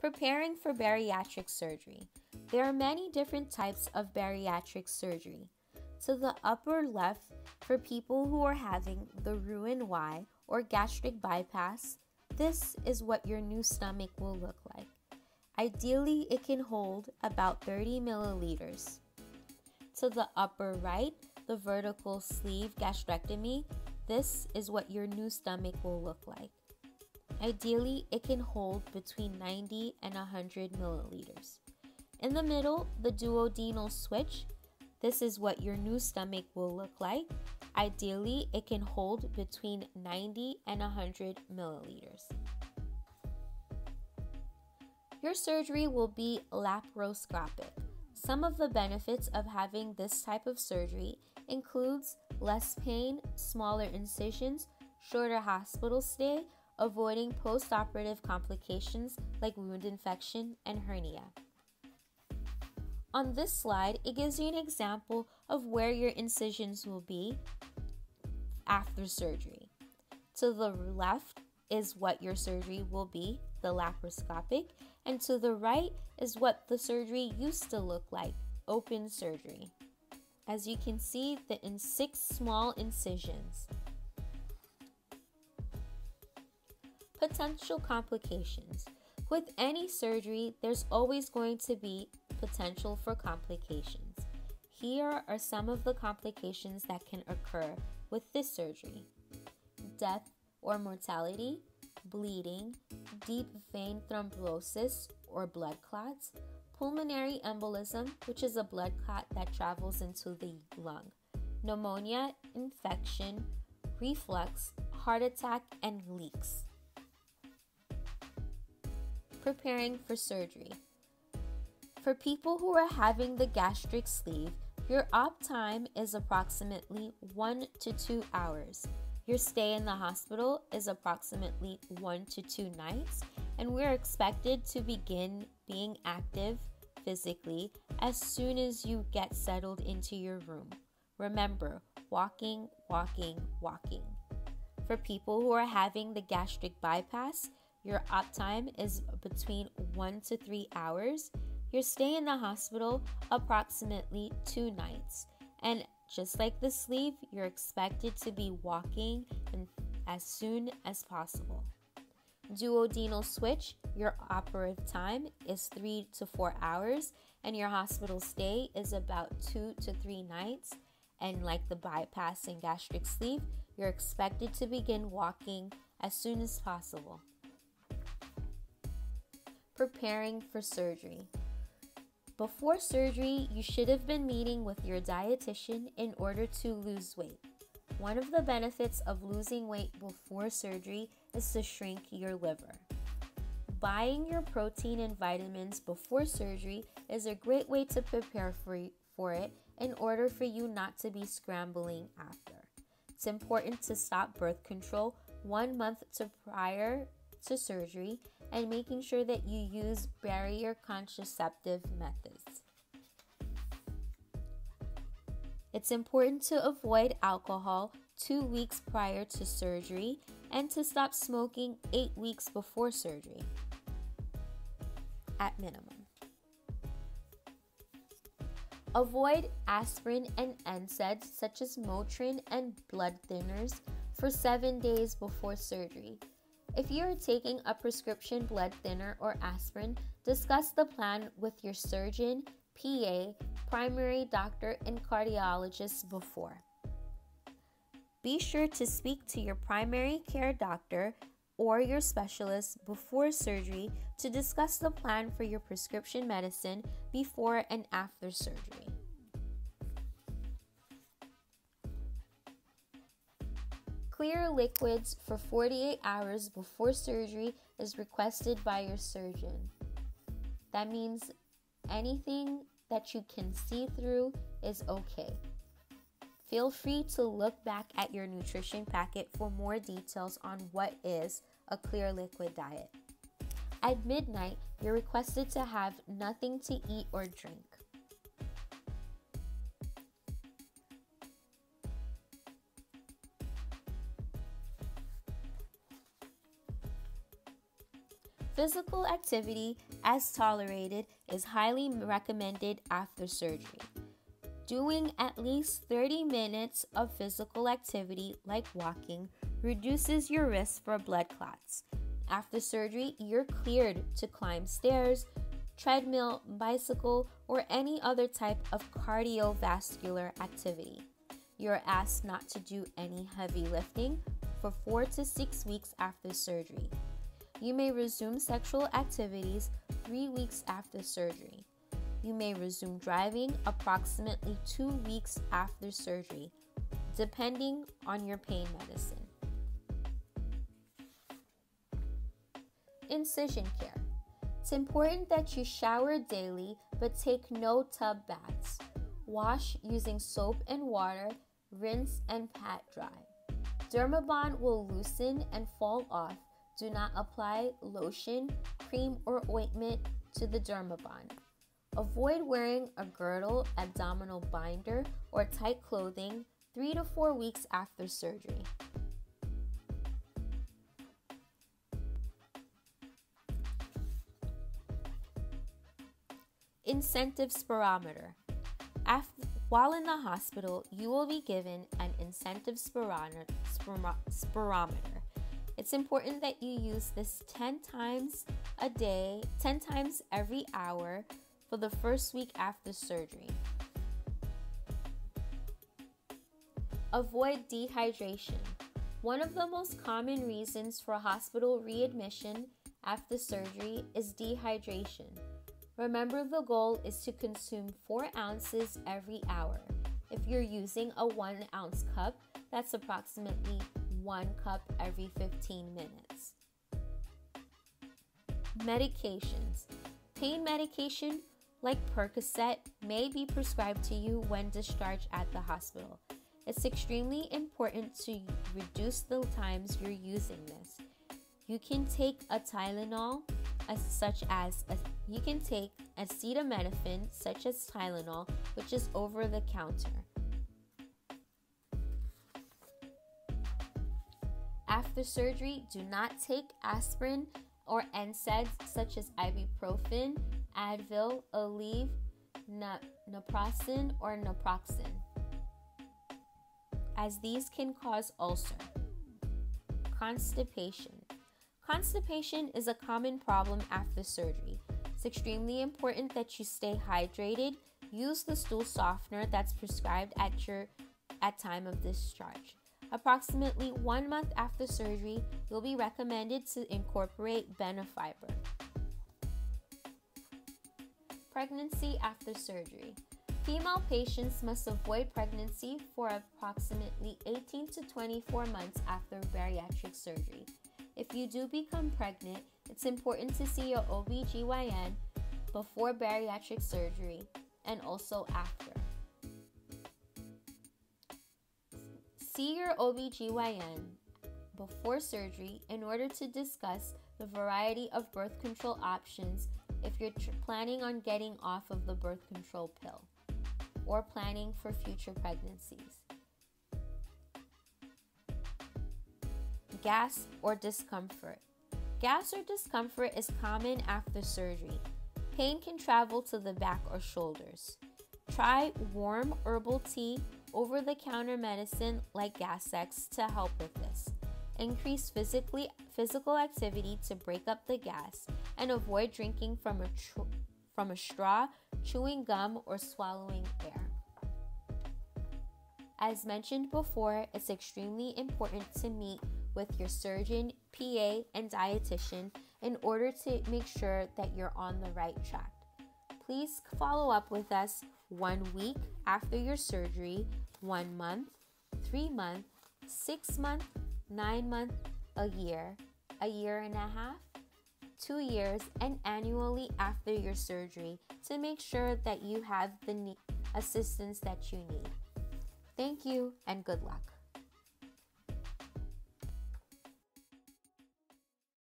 Preparing for bariatric surgery. There are many different types of bariatric surgery. To the upper left, for people who are having the Roux-en-Y or gastric bypass, this is what your new stomach will look like. Ideally, it can hold about 30 milliliters. To the upper right, the vertical sleeve gastrectomy, this is what your new stomach will look like. Ideally, it can hold between 90 and 100 milliliters. In the middle, the duodenal switch. This is what your new stomach will look like. Ideally, it can hold between 90 and 100 milliliters. Your surgery will be laparoscopic. Some of the benefits of having this type of surgery includes less pain, smaller incisions, shorter hospital stay, avoiding post-operative complications like wound infection and hernia. On this slide, it gives you an example of where your incisions will be after surgery. To the left is what your surgery will be, the laparoscopic, and to the right is what the surgery used to look like, open surgery. As you can see, the in six small incisions. Potential complications. With any surgery, there's always going to be potential for complications. Here are some of the complications that can occur with this surgery death or mortality, bleeding, deep vein thrombosis or blood clots, pulmonary embolism, which is a blood clot that travels into the lung, pneumonia, infection, reflux, heart attack, and leaks preparing for surgery. For people who are having the gastric sleeve, your op time is approximately 1 to 2 hours. Your stay in the hospital is approximately 1 to 2 nights, and we're expected to begin being active physically as soon as you get settled into your room. Remember, walking, walking, walking. For people who are having the gastric bypass, your op time is between one to three hours. Your stay in the hospital, approximately two nights. And just like the sleeve, you're expected to be walking as soon as possible. Duodenal switch, your operative time is three to four hours, and your hospital stay is about two to three nights. And like the bypass and gastric sleeve, you're expected to begin walking as soon as possible preparing for surgery. Before surgery, you should have been meeting with your dietitian in order to lose weight. One of the benefits of losing weight before surgery is to shrink your liver. Buying your protein and vitamins before surgery is a great way to prepare for, for it in order for you not to be scrambling after. It's important to stop birth control one month to prior to surgery and making sure that you use barrier contraceptive methods. It's important to avoid alcohol two weeks prior to surgery and to stop smoking eight weeks before surgery, at minimum. Avoid aspirin and NSAIDs such as Motrin and blood thinners for seven days before surgery if you are taking a prescription blood thinner or aspirin, discuss the plan with your surgeon, PA, primary doctor, and cardiologist before. Be sure to speak to your primary care doctor or your specialist before surgery to discuss the plan for your prescription medicine before and after surgery. Clear liquids for 48 hours before surgery is requested by your surgeon. That means anything that you can see through is okay. Feel free to look back at your nutrition packet for more details on what is a clear liquid diet. At midnight, you're requested to have nothing to eat or drink. Physical activity, as tolerated, is highly recommended after surgery. Doing at least 30 minutes of physical activity, like walking, reduces your risk for blood clots. After surgery, you're cleared to climb stairs, treadmill, bicycle, or any other type of cardiovascular activity. You're asked not to do any heavy lifting for four to six weeks after surgery. You may resume sexual activities three weeks after surgery. You may resume driving approximately two weeks after surgery, depending on your pain medicine. Incision care. It's important that you shower daily but take no tub baths. Wash using soap and water, rinse and pat dry. Dermabond will loosen and fall off. Do not apply lotion, cream, or ointment to the Dermabond. Avoid wearing a girdle, abdominal binder, or tight clothing three to four weeks after surgery. Incentive spirometer. After, while in the hospital, you will be given an incentive spirometer. It's important that you use this 10 times a day, 10 times every hour for the first week after surgery. Avoid dehydration. One of the most common reasons for hospital readmission after surgery is dehydration. Remember, the goal is to consume 4 ounces every hour. If you're using a 1 ounce cup, that's approximately 1 cup every 15 minutes. Medications. Pain medication like Percocet, may be prescribed to you when discharged at the hospital. It's extremely important to reduce the times you're using this. You can take a Tylenol, as, such as a, you can take acetaminophen, such as Tylenol, which is over the counter. After surgery, do not take aspirin or NSAIDs such as ibuprofen, Advil, Aleve, naproxen, or naproxen, as these can cause ulcer. Constipation. Constipation is a common problem after surgery. It's extremely important that you stay hydrated. Use the stool softener that's prescribed at your at time of discharge. Approximately one month after surgery, you'll be recommended to incorporate Benefiber. Pregnancy after surgery. Female patients must avoid pregnancy for approximately 18 to 24 months after bariatric surgery. If you do become pregnant, it's important to see your OBGYN before bariatric surgery and also after. See your OBGYN before surgery in order to discuss the variety of birth control options if you're tr- planning on getting off of the birth control pill or planning for future pregnancies. Gas or discomfort. Gas or discomfort is common after surgery. Pain can travel to the back or shoulders. Try warm herbal tea over the counter medicine like Gas-X to help with this. Increase physically, physical activity to break up the gas and avoid drinking from a, tr- from a straw, chewing gum, or swallowing air. As mentioned before, it's extremely important to meet with your surgeon, PA, and dietitian in order to make sure that you're on the right track. Please follow up with us one week after your surgery, one month, three months, six months, nine months, a year, a year and a half, two years, and annually after your surgery to make sure that you have the assistance that you need. Thank you and good luck.